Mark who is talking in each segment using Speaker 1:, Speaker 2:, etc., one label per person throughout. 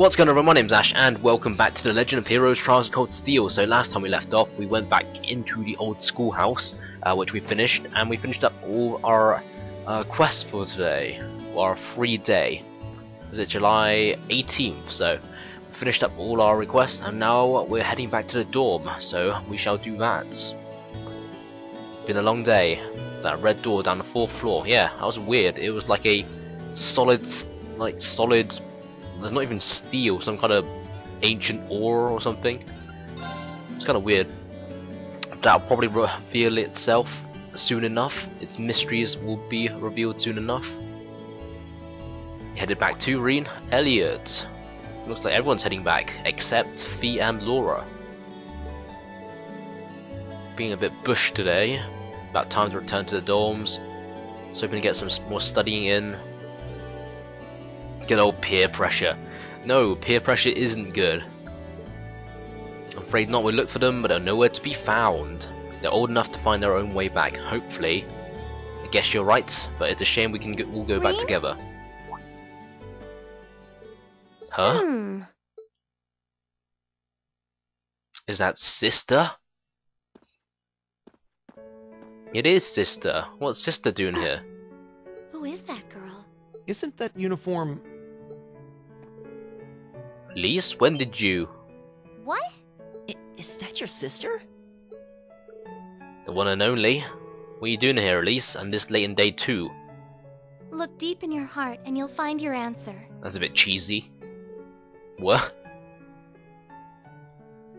Speaker 1: What's going on? My name's Ash, and welcome back to the Legend of Heroes Trails of Cold Steel. So last time we left off, we went back into the old schoolhouse, uh, which we finished, and we finished up all our uh, quests for today, our free day. Was it July 18th? So we finished up all our requests, and now we're heading back to the dorm. So we shall do that. Been a long day. That red door down the fourth floor. Yeah, that was weird. It was like a solid, like solid there's not even steel, some kind of ancient ore or something. It's kind of weird. That'll probably reveal itself soon enough. Its mysteries will be revealed soon enough. Headed back to Rean Elliot. Looks like everyone's heading back except Fie and Laura. Being a bit bush today. About time to return to the dorms. So hoping to get some more studying in. Good old peer pressure. No, peer pressure isn't good. I'm afraid not. We look for them, but they're nowhere to be found. They're old enough to find their own way back, hopefully. I guess you're right, but it's a shame we can go all go back together. Huh?
Speaker 2: Hmm.
Speaker 1: Is that sister? It is sister. What's sister doing here?
Speaker 2: Who is that girl?
Speaker 3: Isn't that uniform...
Speaker 1: Lise, when did you?
Speaker 2: What?
Speaker 4: I- is that your sister?
Speaker 1: The one and only. What are you doing here, Elise, and this late in day two?
Speaker 2: Look deep in your heart and you'll find your answer.
Speaker 1: That's a bit cheesy. What?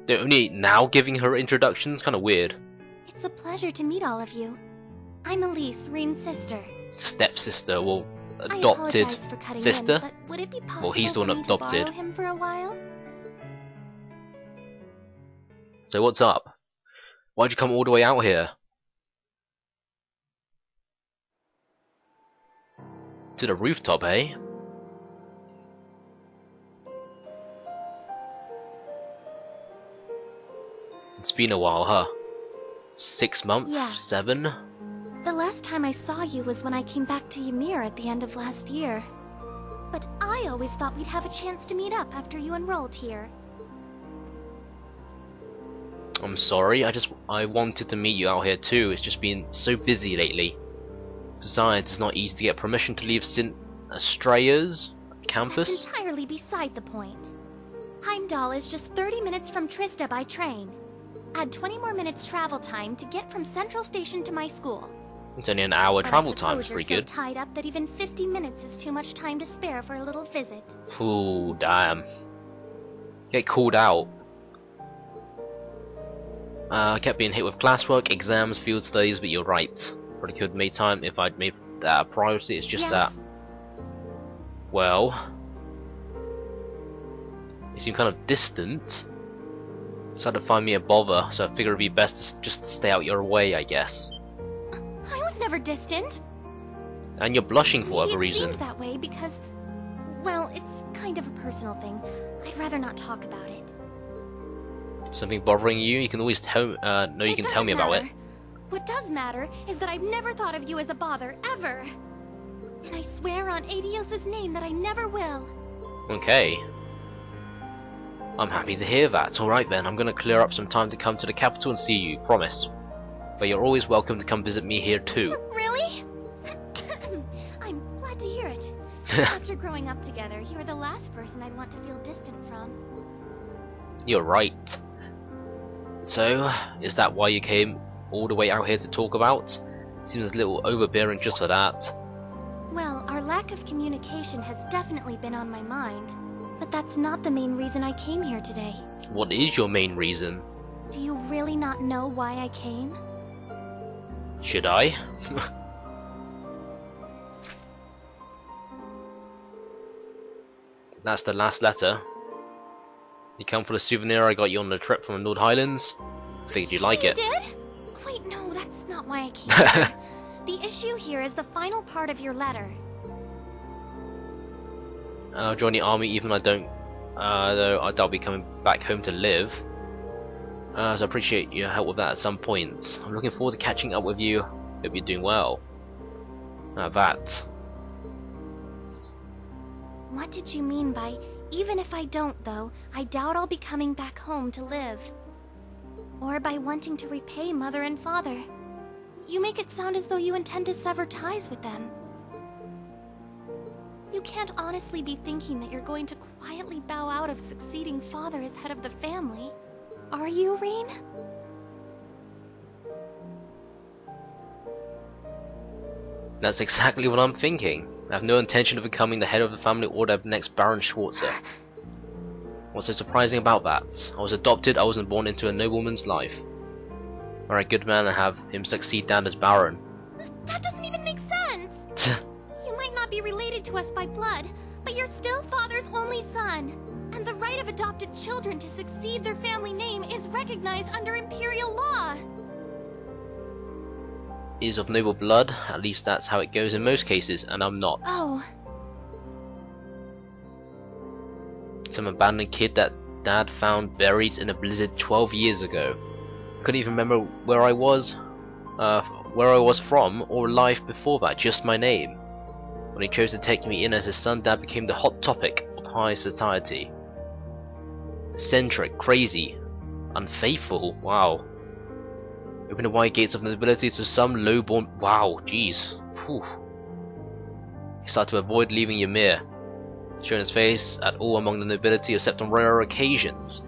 Speaker 1: They're only now giving her introductions? Kinda weird.
Speaker 2: It's a pleasure to meet all of you. I'm Elise, Rean's sister.
Speaker 1: Stepsister, well, adopted
Speaker 2: apologize for cutting
Speaker 1: sister?
Speaker 2: in, but would it be possible
Speaker 1: he's the one
Speaker 2: for me to
Speaker 1: adopted.
Speaker 2: him for a while?
Speaker 1: So what's up? Why'd you come all the way out here? To the rooftop, eh? It's been a while, huh? Six months?
Speaker 2: Yeah.
Speaker 1: Seven?
Speaker 2: The last time I saw you was when I came back to Ymir at the end of last year. But I always thought we'd have a chance to meet up after you enrolled here.
Speaker 1: I'm sorry, I just I wanted to meet you out here too. It's just been so busy lately. Besides, it's not easy to get permission to leave St. Astraea's campus.
Speaker 2: That's entirely beside the point. Heimdall is just 30 minutes from Trista by train. Add 20 more minutes travel time to get from Central Station to my school.
Speaker 1: It's only an hour travel time, it's pretty good.
Speaker 2: so tied up that even 50 minutes is too much time to spare for a little visit.
Speaker 1: Ooh, damn. Get called out. Uh, I kept being hit with classwork, exams, field studies, but you're right. Probably could have made time if I'd made that a priority. It's just
Speaker 2: yes,
Speaker 1: that. Well, you seem kind of distant. Decided to find me a bother, so I figured it'd be best to just stay out your way, I guess.
Speaker 2: Never distant.
Speaker 1: And you're blushing for
Speaker 2: Maybe
Speaker 1: whatever
Speaker 2: it
Speaker 1: reason.
Speaker 2: seemed that way because, well, it's kind of a personal thing. I'd rather not talk about it.
Speaker 1: Something bothering you? You can always tell. Uh, no, you
Speaker 2: It
Speaker 1: can tell me about it.
Speaker 2: matter. What does matter is that I've never thought of you as a bother, ever. And I swear on Aidios's name that I never will.
Speaker 1: Okay. I'm happy to hear that. Alright then, I'm gonna clear up some time to come to the capital and see you, promise. But you're always welcome to come visit me here too.
Speaker 2: Really? I'm glad to hear it. After growing up together, you're the last person I'd want to feel distant from.
Speaker 1: you're right. So, is that why you came all the way out here to talk about? Seems a little overbearing just for that.
Speaker 2: Well, our lack of communication has definitely been on my mind. But that's not the main reason I came here today.
Speaker 1: What is your main reason?
Speaker 2: Do you really not know why I came?
Speaker 1: Should I? That's the last letter. You come for the souvenir I got you on the trip from the Nord Highlands? Figured you'd like
Speaker 2: you
Speaker 1: it.
Speaker 2: did? Wait, no, that's not why I came here. the issue here is the final part of your letter.
Speaker 1: I'll join the army even I don't, uh, though I'll be coming back home to live. Uh, so I appreciate your help with that at some point. I'm looking forward to catching up with you. Hope you're doing well. Now that.
Speaker 2: What did you mean by Even if I don't, though, I doubt I'll be coming back home to live. Or by wanting to repay mother and father. You make it sound as though you intend to sever ties with them. You can't honestly be thinking that you're going to quietly bow out of succeeding father as head of the family. Are you, Rean?
Speaker 1: That's exactly what I'm thinking. I have no intention of becoming the head of the family or the next Baron Schwarzer. What's so surprising about that? I was adopted, I wasn't born into a nobleman's life. Or a good man and have him succeed down as Baron.
Speaker 2: That doesn't even make sense! you might not be related to us by blood, but you're still father's only son. Right of adopted children to succeed their family name is recognized under Imperial law.
Speaker 1: Is of noble blood, at least that's how it goes in most cases, and I'm not.
Speaker 2: Oh,
Speaker 1: Some abandoned kid that dad found buried in a blizzard 12 years ago. Couldn't even remember where I was, uh, where I was from, or life before that, just my name. When he chose to take me in as his son, dad became the hot topic of high society. Eccentric, crazy, unfaithful, wow. Open the wide gates of nobility to some low-born, wow, jeez. Started to avoid leaving Ymir showing his face at all among the nobility except on rare occasions.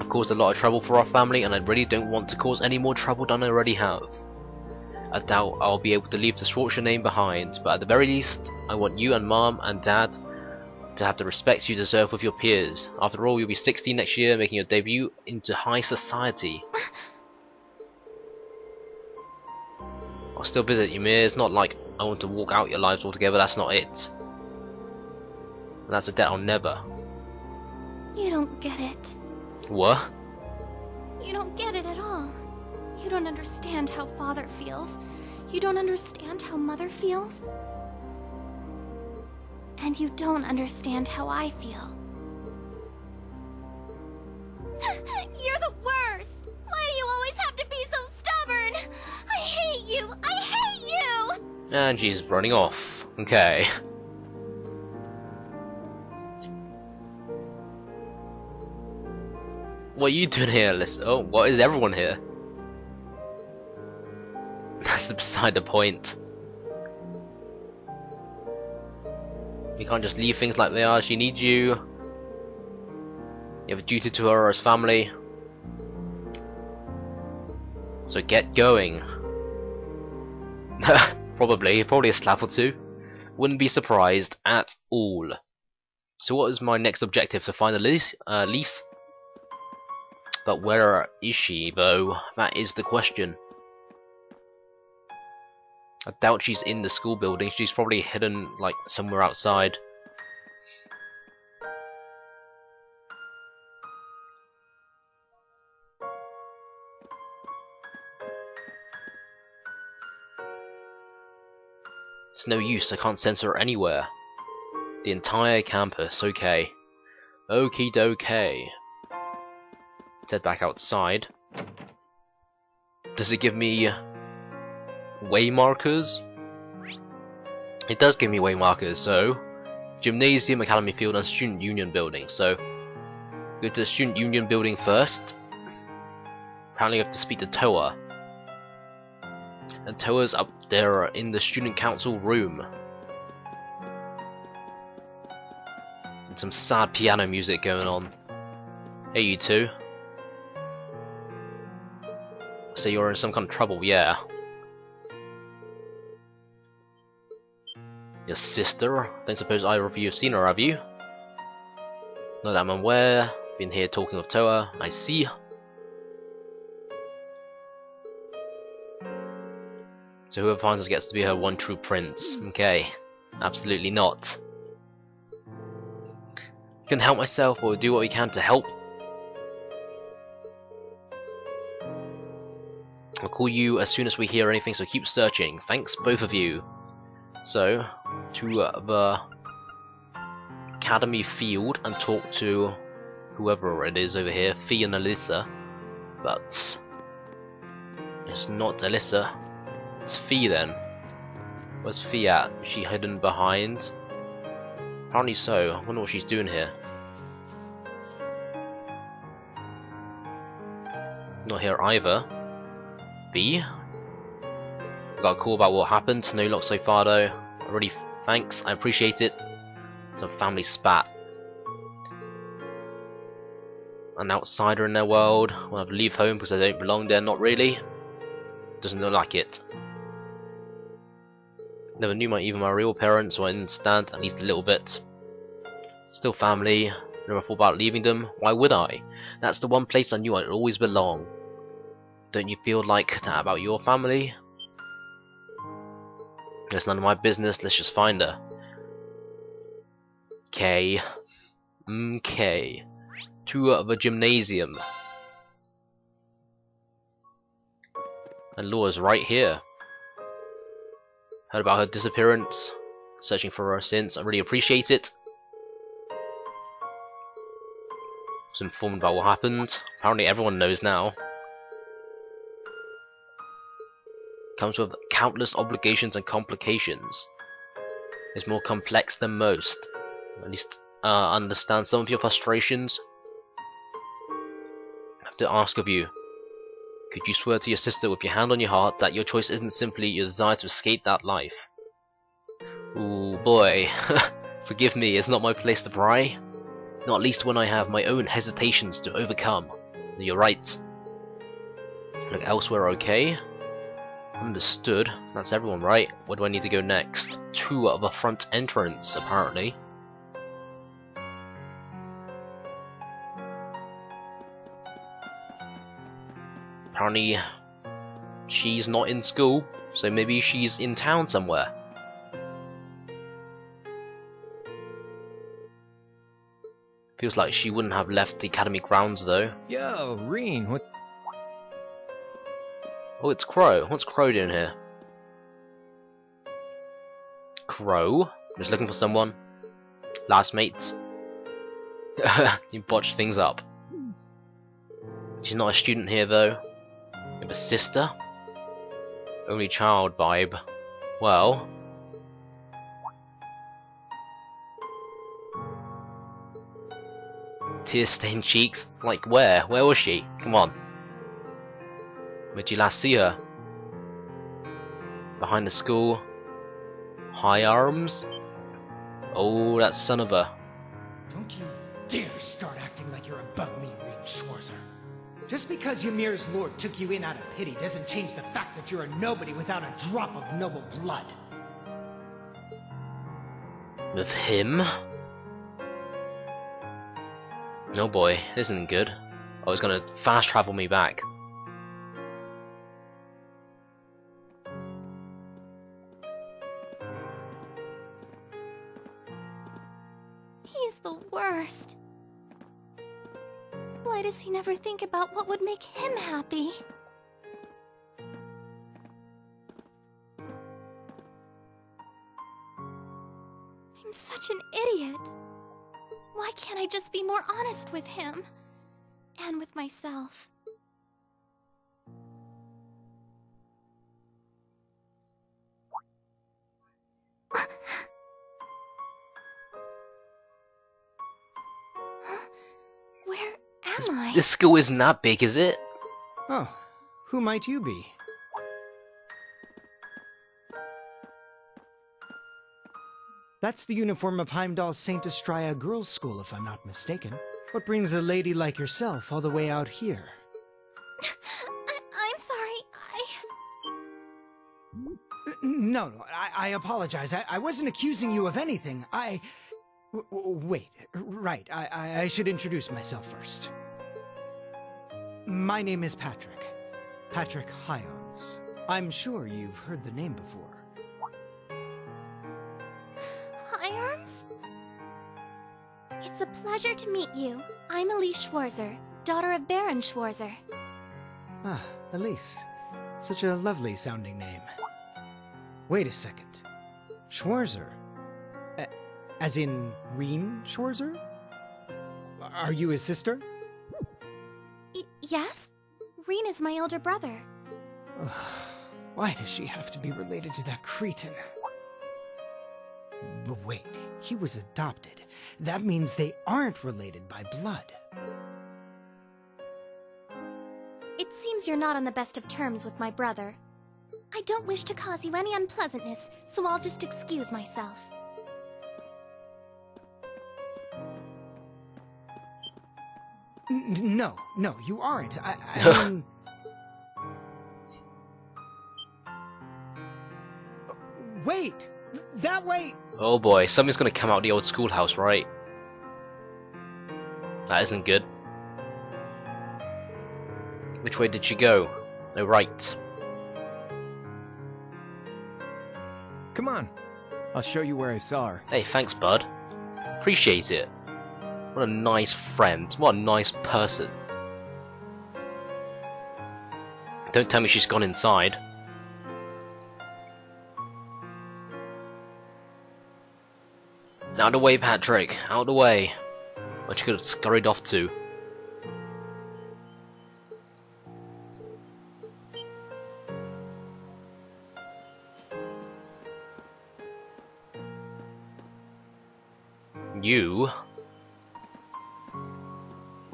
Speaker 1: I've caused a lot of trouble for our family and I really don't want to cause any more trouble than I already have. I doubt I'll be able to leave the Schwarzer name behind, but at the very least, I want you and mom and dad to have the respect you deserve with your peers. After all, you'll be 16 next year, making your debut into high society. I'll still visit Ymir, it's not like I want to walk out your lives altogether, that's not it. And that's a debt I'll never.
Speaker 2: you don't get it.
Speaker 1: What?
Speaker 2: You don't get it at all. You don't understand how father feels. You don't understand how mother feels. And you don't understand how I feel. You're the worst! Why do you always have to be so stubborn? I hate you! I hate you!
Speaker 1: Ah, and she's running off. Oh, okay. What are you doing here, Alisa? Oh, what is everyone here? That's beside the point. You can't just leave things like they are. She needs you. You have a duty to her as family. So get going. probably, probably a slap or two. Wouldn't be surprised at all. So what is my next objective? To find Elise? Uh, lease? But where is she, though? That is the question. I doubt she's in the school building. She's probably hidden, like, somewhere outside. It's no use, I can't sense her anywhere. The entire campus, okay. Okie dokie. Head back outside. Does it give me way markers? It does give me way markers, so Gymnasium, Academy Field, and Student Union Building. So go to the Student Union Building first. Apparently, you have to speak to Towa. And Towa's up there in the Student Council room. And some sad piano music going on. Hey, you two. So you're in some kind of trouble, yeah. Your sister? Don't suppose either of you have seen her, have you? Not that I'm aware. Been here talking of Towa. I see. So whoever finds us gets to be her one true prince. Okay. Absolutely not. Can help myself or do what we can to help. I'll call you as soon as we hear anything, so keep searching. Thanks, both of you. So, to uh, the Academy Field and talk to whoever it is over here, Fie and Alisa. But it's not Alisa. It's Fie then. Where's Fie at? Is she hidden behind? Apparently so. I wonder what she's doing here. Not here either. B. Got a call about what happened. No luck so far though. Already thanks. I appreciate it. Some family spat. An outsider in their world. Have to leave home because I don't belong there. Not really. Doesn't look like it. Never knew my even my real parents, so I understand at least a little bit. Still family. Never thought about leaving them. Why would I? That's the one place I knew I'd always belong. Don't you feel like that about your family? It's none of my business, let's just find her. K. Mk. To of a gymnasium. And Laura's right here. Heard about her disappearance. Searching for her since. I really appreciate it. Was informed about what happened. Apparently everyone knows now. Comes with countless obligations and complications. It's more complex than most. At least uh, understand some of your frustrations. I have to ask of you. Could you swear to your sister with your hand on your heart that your choice isn't simply your desire to escape that life? Ooh boy. Forgive me, it's not my place to pry. Not least when I have my own hesitations to overcome. You're right. Look elsewhere okay? Understood. That's everyone, right? Where do I need to go next? Two of a front entrance, apparently. Apparently, she's not in school, so maybe she's in town somewhere. Feels like she wouldn't have left the academy grounds though.
Speaker 3: Yo, Rean, what?
Speaker 1: Oh, it's Crow. What's Crow doing here? Crow? Just looking for someone. Last mate. you botched things up. She's not a student here though. You a sister? Only child vibe. Well. Tear stained cheeks? Like where? Where was she? Come on. Where'd you last see her? Behind the school? Hyarms? Oh, that son of a.
Speaker 5: Don't you dare start acting like you're above me, Rean Schwarzer. Just because Ymir's lord took you in out of pity doesn't change the fact that you're a nobody without a drop of noble blood.
Speaker 1: With him? No boy, this isn't good. I was gonna fast travel me back.
Speaker 2: Think about what would make him happy? I'm such an idiot. Why can't I just be more honest with him? And with myself? Am I?
Speaker 1: This school isn't big, is it?
Speaker 5: Oh, who might you be? That's the uniform of Heimdall's St. Astraea Girls' School, if I'm not mistaken. What brings a lady like yourself all the way out here?
Speaker 2: I I'm sorry. I.
Speaker 5: No, no, I, I apologize. I, I wasn't accusing you of anything. I. W- w- wait, right. I, I, I should introduce myself first. My name is Patrick. Patrick Hyarms. I'm sure you've heard the name before.
Speaker 2: Hyarms. It's a pleasure to meet you. I'm Elise Schwarzer, daughter of Baron Schwarzer.
Speaker 5: Ah, Elise. Such a lovely sounding name. Wait a second. Schwarzer? A- as in Rean Schwarzer? Are you his sister?
Speaker 2: Yes? Rean is my elder brother.
Speaker 5: Why does she have to be related to that cretin? But wait, he was adopted. That means they aren't related by blood.
Speaker 2: It seems you're not on the best of terms with my brother. I don't wish to cause you any unpleasantness, so I'll just excuse myself.
Speaker 5: No, no, you aren't. I, I mean. Wait! That way!
Speaker 1: Oh boy, something's gonna come out of the old schoolhouse, right? That isn't good. Which way did she go? No, right.
Speaker 3: Come on. I'll show you where I saw her.
Speaker 1: Hey, thanks, bud. Appreciate it. What a nice friend. What a nice person. Don't tell me she's gone inside. Out of the way, Patrick. Out of the way. What you could have scurried off to. You?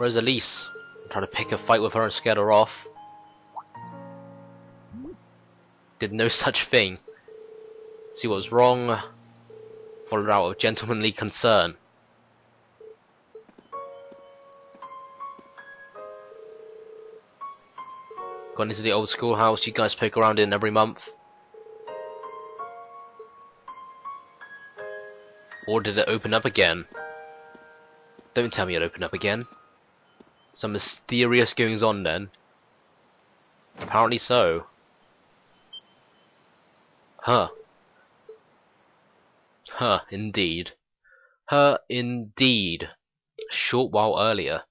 Speaker 1: Where's Elise? Try to pick a fight with her and scare her off. Did no such thing. See what was wrong. Followed out of gentlemanly concern. Gone into the old schoolhouse you guys poke around in every month. Or did it open up again? Don't tell me it opened up again. Some mysterious goings on then. Apparently so. Huh. Huh, indeed. Huh, indeed. A short while earlier.